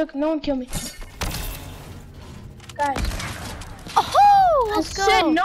Look, no one kill me. Guys, Oh, let's go. said no